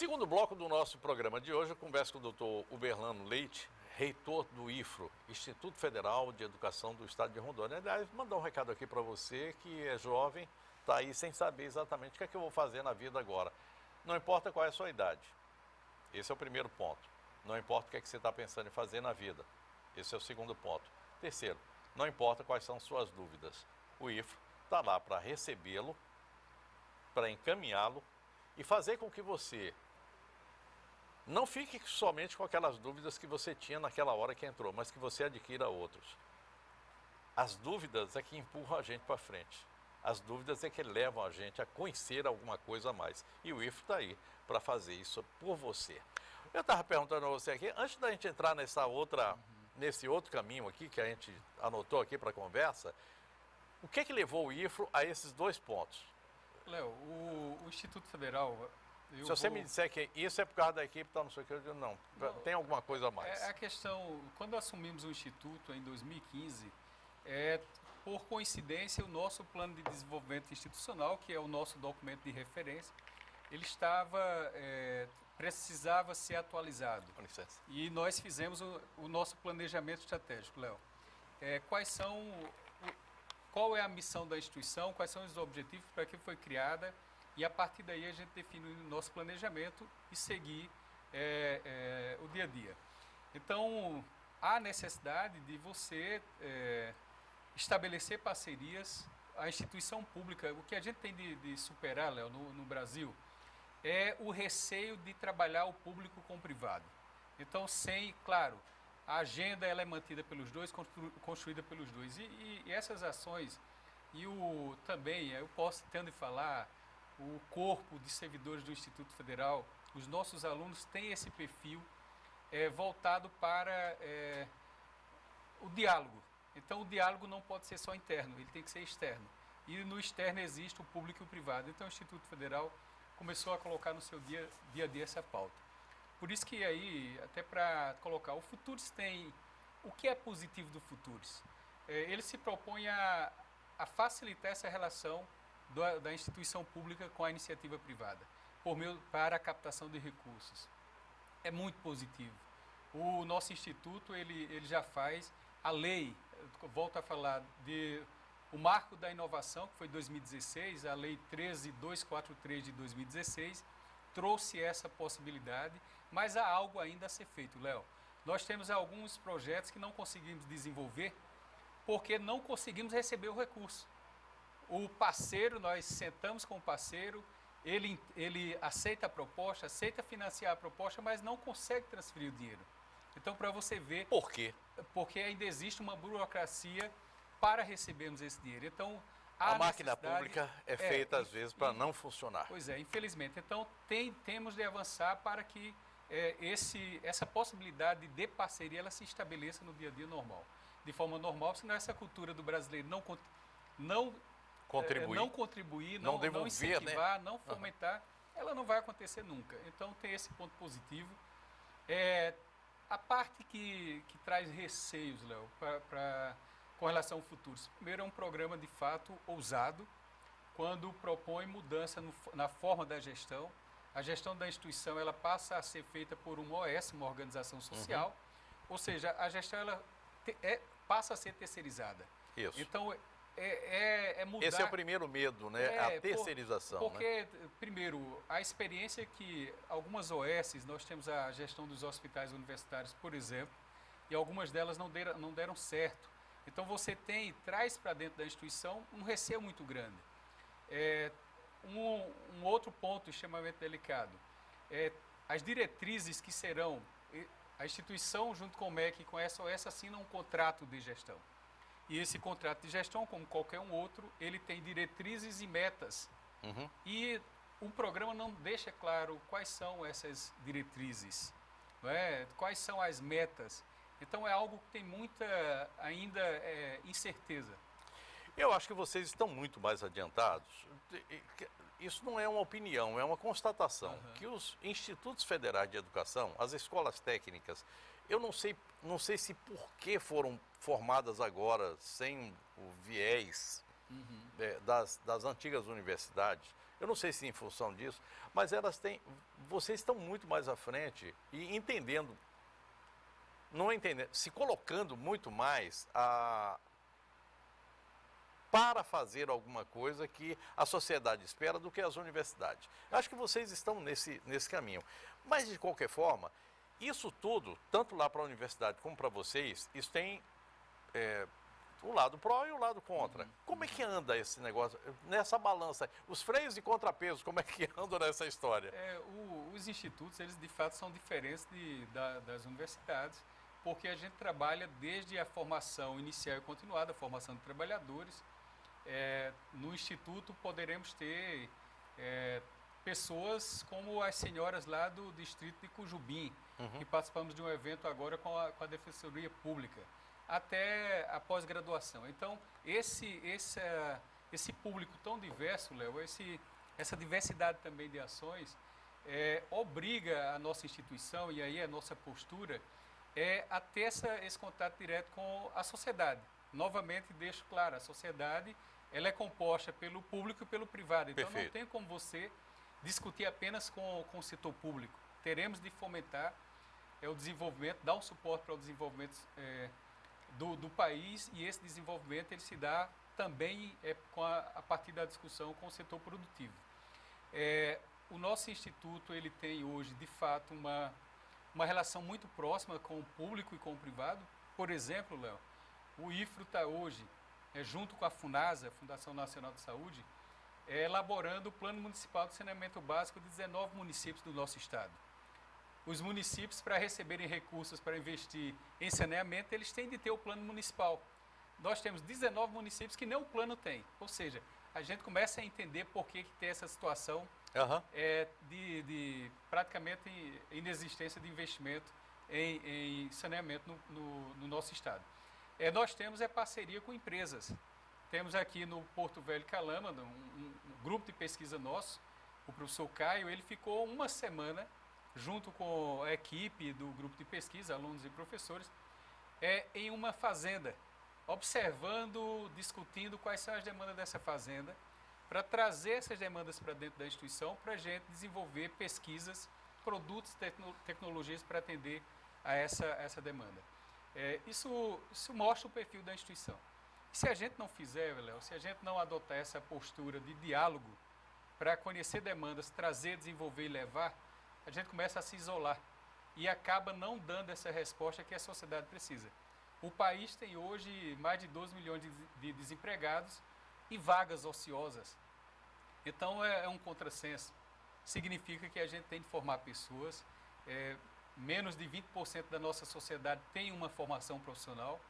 Segundo bloco do nosso programa de hoje, eu converso com o doutor Uberlano Leite, reitor do IFRO, Instituto Federal de Educação do Estado de Rondônia. Aliás, mandar um recado aqui para você que é jovem, está aí sem saber exatamente o que é que eu vou fazer na vida agora. Não importa qual é a sua idade. Esse é o primeiro ponto. Não importa o que é que você está pensando em fazer na vida. Esse é o segundo ponto. Terceiro, não importa quais são suas dúvidas. O IFRO está lá para recebê-lo, para encaminhá-lo e fazer com que você não fique somente com aquelas dúvidas que você tinha naquela hora que entrou, mas que você adquira outros. As dúvidas é que empurram a gente para frente. As dúvidas é que levam a gente a conhecer alguma coisa a mais. E o IFRO está aí para fazer isso por você. Eu estava perguntando a você aqui, antes da gente entrar nessa outra, uhum. nesse outro caminho aqui que a gente anotou aqui para a conversa, o que, que levou o IFRO a esses dois pontos? Léo, o, o, Instituto Federal. Se você vou... me disser que isso é por causa da equipe, tá, não sei o que, eu digo, não, não tem alguma coisa a mais. É a questão, quando assumimos o Instituto em 2015, é, por coincidência, o nosso plano de desenvolvimento institucional, que é o nosso documento de referência, ele estava é, precisava ser atualizado. Com licença. E nós fizemos o, o nosso planejamento estratégico, Léo. É, quais são qual é a missão da instituição, quais são os objetivos para que foi criada e a partir daí a gente define o nosso planejamento e seguir é, é, o dia a dia. Então, há necessidade de você é, estabelecer parcerias. A instituição pública, o que a gente tem de, de superar, Léo, no, no Brasil, é o receio de trabalhar o público com o privado. Então, sem, claro, a agenda ela é mantida pelos dois, construída pelos dois. E, e, e, essas ações, e o também, eu posso tendo de falar, o corpo de servidores do Instituto Federal, os nossos alunos têm esse perfil é, voltado para é, o diálogo. Então, o diálogo não pode ser só interno, ele tem que ser externo. E no externo existe o público e o privado. Então, o Instituto Federal começou a colocar no seu dia, dia a dia essa pauta. Por isso que aí, até para colocar, o Futuros tem... O que é positivo do Futuros? É, ele se propõe a, a facilitar essa relação do, da instituição pública com a iniciativa privada, por meio, para a captação de recursos. É muito positivo. O nosso instituto, ele, ele já faz a lei, volto a falar, de o marco da inovação, que foi 2016, a lei 13243 de 2016, trouxe essa possibilidade, mas há algo ainda a ser feito, Léo. Nós temos alguns projetos que não conseguimos desenvolver porque não conseguimos receber o recurso. O parceiro, nós sentamos com o parceiro, ele, ele aceita a proposta, aceita financiar a proposta, mas não consegue transferir o dinheiro. Então, para você ver. Por quê? Porque ainda existe uma burocracia para recebermos esse dinheiro. Então, a, máquina pública é, é feita às vezes para não funcionar. Pois é, infelizmente. Então tem, temos de avançar para que é, esse, essa possibilidade de parceria ela se estabeleça no dia a dia normal, de forma normal, senão essa cultura do brasileiro não não contribuir, é, não, contribuir, não, não, devolver, não né? incentivar, né? não fomentar, uhum. ela não vai acontecer nunca. Então tem esse ponto positivo. É, a parte que, que traz receios, Léo, para com relação ao futuro. Primeiro, é um programa de fato ousado, quando propõe mudança no, na forma da gestão. A gestão da instituição ela passa a ser feita por um OS, uma organização social, uhum. ou seja, a gestão ela te, é, passa a ser terceirizada. Isso. Então, é, é, é, mudar... Esse é o primeiro medo, né? É, a terceirização. Por, porque, né? primeiro, a experiência que algumas OS, nós temos a gestão dos hospitais universitários, por exemplo, e algumas delas não deram, não deram certo. Então você tem, traz para dentro da instituição um receio muito grande. É, um, um, outro ponto extremamente delicado é as diretrizes que serão, a instituição junto com o MEC e com essa OS assinam um contrato de gestão. E esse contrato de gestão, como qualquer um outro, ele tem diretrizes e metas. Uhum. E o programa não deixa claro quais são essas diretrizes, é? quais são as metas. Então é algo que tem muita ainda é, incerteza. Eu acho que vocês estão muito mais adiantados. Isso não é uma opinião, é uma constatação. Uhum. Que os institutos federais de educação, as escolas técnicas, eu não sei, não sei se por que foram formadas agora sem o viés uhum. é, das, das antigas universidades. Eu não sei se em função disso, mas elas têm. Vocês estão muito mais à frente e entendendo, não entendendo, se colocando muito mais a, para fazer alguma coisa que a sociedade espera do que as universidades. Acho que vocês estão nesse, nesse caminho. Mas, de qualquer forma, isso tudo, tanto lá para a universidade como para vocês, isso tem é, o lado pró e o lado contra. Uhum. Como é que anda esse negócio, nessa balança? Os freios e contrapesos, como é que andam nessa história? É, o, os institutos, eles de fato são diferentes de, da, das universidades, porque a gente trabalha desde a formação inicial e continuada, a formação de trabalhadores. É, no instituto poderemos ter é, pessoas como as senhoras lá do distrito de Cujubim, uhum. que participamos de um evento agora com a, com a Defensoria Pública até a pós-graduação. Então, esse, esse, esse público tão diverso, Léo, esse, essa diversidade também de ações, é, obriga a nossa instituição, e aí a nossa postura, é a ter essa, esse contato direto com a sociedade. Novamente, deixo claro, a sociedade ela é composta pelo público e pelo privado. Então, Perfeito. não tem como você discutir apenas com, com o setor público. Teremos de fomentar é, o desenvolvimento, dar um suporte para o desenvolvimento é, do, do país e esse desenvolvimento ele se dá também é, com a, a partir da discussão com o setor produtivo. É, o nosso instituto ele tem hoje, de fato, uma, uma relação muito próxima com o público e com o privado. Por exemplo, Léo, o IFRO está hoje, é, junto com a FUNASA, Fundação Nacional de Saúde, é, elaborando o Plano Municipal de Saneamento Básico de 19 municípios do nosso estado os municípios, para receberem recursos para investir em saneamento, eles têm de ter o plano municipal. Nós temos 19 municípios que nem o plano tem. Ou seja, a gente começa a entender por que, que tem essa situação uhum. é, de, de, praticamente inexistência de investimento em, em saneamento no, no, no, nosso estado. É, nós temos é parceria com empresas. Temos aqui no Porto Velho Calama, um, um, um grupo de pesquisa nosso, o professor Caio, ele ficou uma semana junto com a equipe do grupo de pesquisa, alunos e professores, é em uma fazenda, observando, discutindo quais são as demandas dessa fazenda, para trazer essas demandas para dentro da instituição, para a gente desenvolver pesquisas, produtos, tecno, tecnologias para atender a essa, essa demanda. É, isso, isso mostra o perfil da instituição. se a gente não fizer, Léo, se a gente não adotar essa postura de diálogo para conhecer demandas, trazer, desenvolver e levar, a gente começa a se isolar e acaba não dando essa resposta que a sociedade precisa. O país tem hoje mais de 12 milhões de, de desempregados e vagas ociosas. Então é, é, um contrassenso. Significa que a gente tem de formar pessoas, é, menos de 20% da nossa sociedade tem uma formação profissional,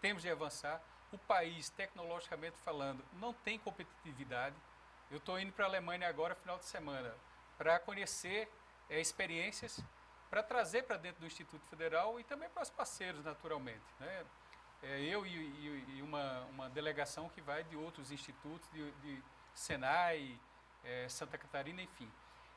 temos de avançar. O país, tecnologicamente falando, não tem competitividade. Eu estou indo para a Alemanha agora, final de semana, para conhecer é, experiências para trazer para dentro do Instituto Federal e também para os parceiros, naturalmente. Né? É, eu e, e, e, uma, uma delegação que vai de outros institutos, de, de Senai, é, Santa Catarina, enfim.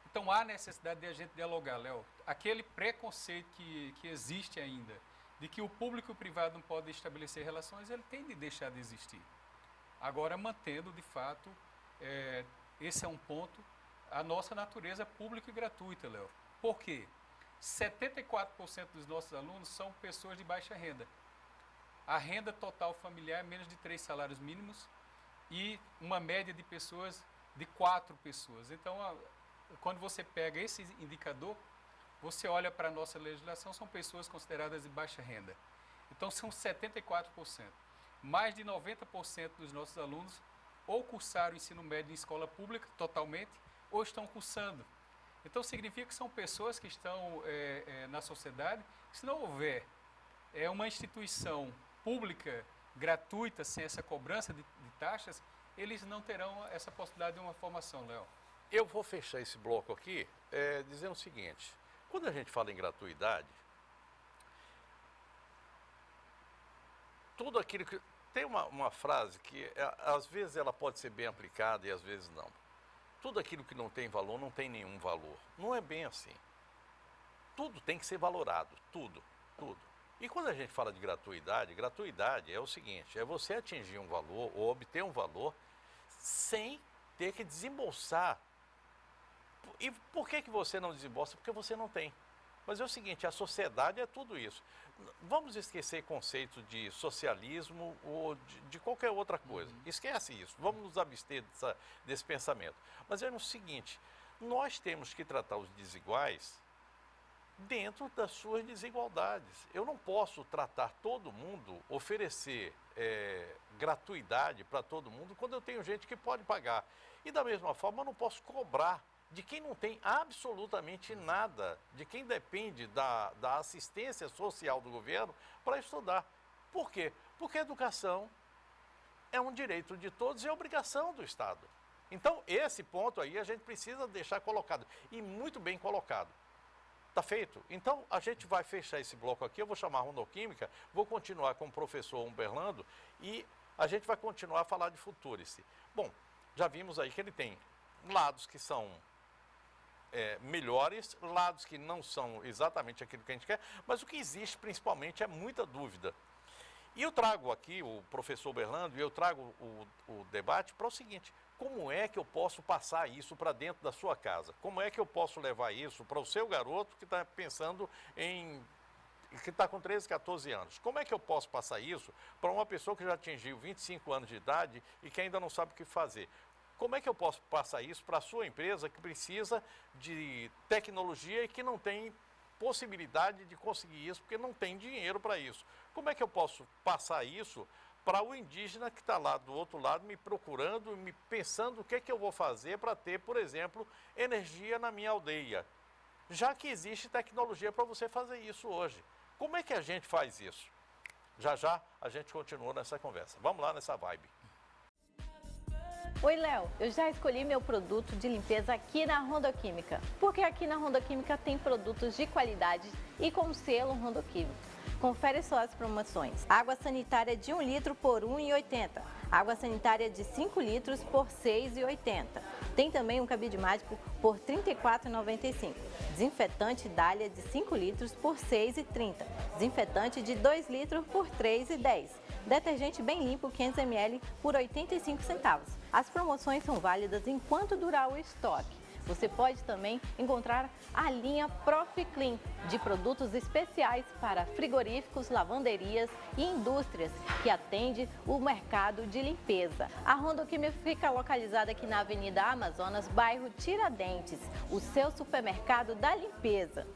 Então há necessidade de a gente dialogar, Léo. Aquele preconceito que, que existe ainda, de que o público e o privado não podem estabelecer relações, ele tem de deixar de existir. Agora, mantendo, de fato, é, esse é um ponto a nossa natureza pública e gratuita, Léo. Por quê? 74% dos nossos alunos são pessoas de baixa renda. A renda total familiar é menos de três salários mínimos e uma média de pessoas de quatro pessoas. Então, a, quando você pega esse indicador, você olha para a nossa legislação, são pessoas consideradas de baixa renda. Então, são 74%. Mais de 90% dos nossos alunos ou cursaram ensino médio em escola pública totalmente, ou estão cursando. Então significa que são pessoas que estão é, é, na sociedade. Se não houver é, uma instituição pública gratuita, sem essa cobrança de, de taxas, eles não terão essa possibilidade de uma formação, Léo. Eu vou fechar esse bloco aqui é, dizendo o seguinte: quando a gente fala em gratuidade, tudo aquilo que. Tem uma, uma frase que é, às vezes ela pode ser bem aplicada e às vezes não tudo aquilo que não tem valor não tem nenhum valor. Não é bem assim. Tudo tem que ser valorado, tudo, tudo. E quando a gente fala de gratuidade, gratuidade é o seguinte: é você atingir um valor ou obter um valor sem ter que desembolsar E por que, que você não desembolsa? Porque você não tem. Mas é o seguinte, a sociedade é tudo isso. Vamos esquecer conceito de socialismo ou de, de qualquer outra coisa. Uhum. Esquece isso. Vamos nos abster dessa, desse pensamento. Mas é o seguinte, nós temos que tratar os desiguais dentro das suas desigualdades. Eu não posso tratar todo mundo, oferecer é, gratuidade para todo mundo quando eu tenho gente que pode pagar. E da mesma forma, eu não posso cobrar de quem não tem absolutamente nada, de quem depende da, da assistência social do governo para estudar. Por quê? Porque a educação é um direito de todos e é obrigação do Estado. Então, esse ponto aí a gente precisa deixar colocado, e muito bem colocado. Está feito? Então, a gente vai fechar esse bloco aqui, eu vou chamar a Rondoquímica, vou continuar com o professor Umberlando e a gente vai continuar a falar de Futurice. Bom, já vimos aí que ele tem lados que são é, melhores, lados que não são exatamente aquilo que a gente quer, mas o que existe principalmente é muita dúvida. E eu trago aqui o professor Berlando e eu trago o, o debate para o seguinte: como é que eu posso passar isso para dentro da sua casa? Como é que eu posso levar isso para o seu garoto que está pensando em. que está com 13, 14 anos? Como é que eu posso passar isso para uma pessoa que já atingiu 25 anos de idade e que ainda não sabe o que fazer? Como é que eu posso passar isso para a sua empresa que precisa de tecnologia e que não tem possibilidade de conseguir isso porque não tem dinheiro para isso? Como é que eu posso passar isso para o indígena que está lá do outro lado me procurando, me pensando o que é que eu vou fazer para ter, por exemplo, energia na minha aldeia? Já que existe tecnologia para você fazer isso hoje. Como é que a gente faz isso? Já já a gente continua nessa conversa. Vamos lá nessa vibe. Oi, Léo. Eu já escolhi meu produto de limpeza aqui na Ronda Química, porque aqui na Ronda Química tem produtos de qualidade e com selo Ronda Química. Confere só as promoções. Água sanitária de 1 litro por R$ 1,80. Água sanitária de 5 litros por R$ 6,80. Tem também um cabide mágico por R$ 34,95. Desinfetante Dália de 5 litros por R$ 6,30. Desinfetante de 2 litros por R$ 3,10. Detergente bem limpo 500 ml por 85 centavos. As promoções são válidas enquanto durar o estoque. Você pode também encontrar a linha ProfiClean de produtos especiais para frigoríficos, lavanderias e indústrias que atende o mercado de limpeza. A Rondoquímica fica localizada aqui na Avenida Amazonas, bairro Tiradentes, o seu supermercado da limpeza.